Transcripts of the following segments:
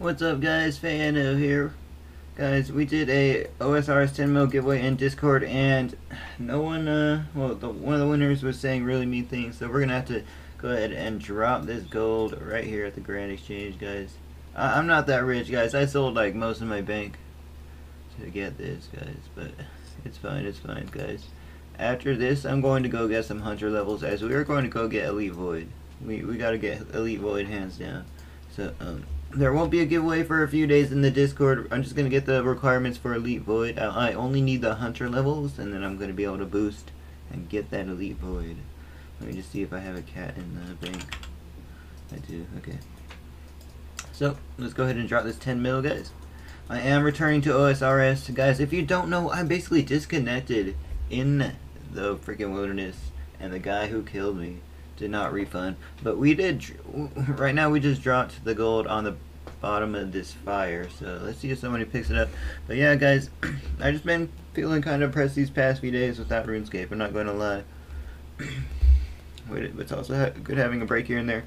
What's up guys, Fanof here. Guys, we did a OSRS 10 mil giveaway in Discord and no one, uh, well, the, one of the winners was saying really mean things, so we're gonna have to go ahead and drop this gold right here at the Grand Exchange, guys. I, I'm not that rich, guys. I sold like most of my bank to get this, guys, but it's fine, it's fine, guys. After this, I'm going to go get some hunter levels as we are going to go get Elite Void. We, we gotta get Elite Void hands down. So, um, there won't be a giveaway for a few days in the Discord. I'm just going to get the requirements for Elite Void. I, I only need the Hunter levels, and then I'm going to be able to boost and get that Elite Void. Let me just see if I have a cat in the bank. I do, okay. So, let's go ahead and drop this 10 mil, guys. I am returning to OSRS. Guys, if you don't know, I'm basically disconnected in the freaking wilderness, and the guy who killed me did not refund. But we did, right now we just dropped the gold on the bottom of this fire. So let's see if somebody picks it up. But yeah, guys, I just been feeling kind of pressed these past few days without RuneScape. I'm not going to lie. But it's also good having a break here and there.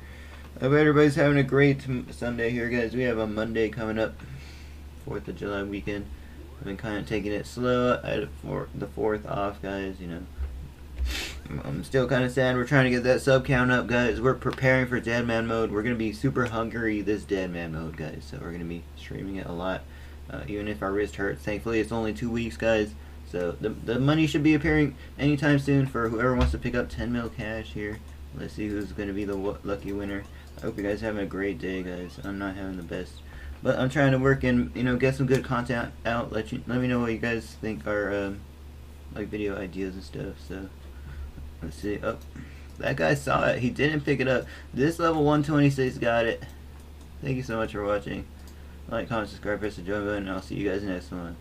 I hope everybody's having a great Sunday here, guys. We have a Monday coming up, 4th of July weekend. I've been kind of taking it slow. I had the 4th off, guys, you know. I'm still kind of sad. We're trying to get that sub count up, guys. We're preparing for Deadman mode. We're going to be super hungry this Deadman mode, guys. So we're going to be streaming it a lot. Uh, even if our wrist hurts. Thankfully, it's only two weeks, guys. So the, the money should be appearing anytime soon for whoever wants to pick up 10 mil cash here. Let's see who's going to be the lucky winner. I hope you guys having a great day, guys. I'm not having the best. But I'm trying to work and, you know, get some good content out. Let you let me know what you guys think are, um, like, video ideas and stuff. So... Let's see. Oh, that guy saw it. He didn't pick it up. This level 126 got it. Thank you so much for watching. Like, comment, subscribe, press the join button, and I'll see you guys next one.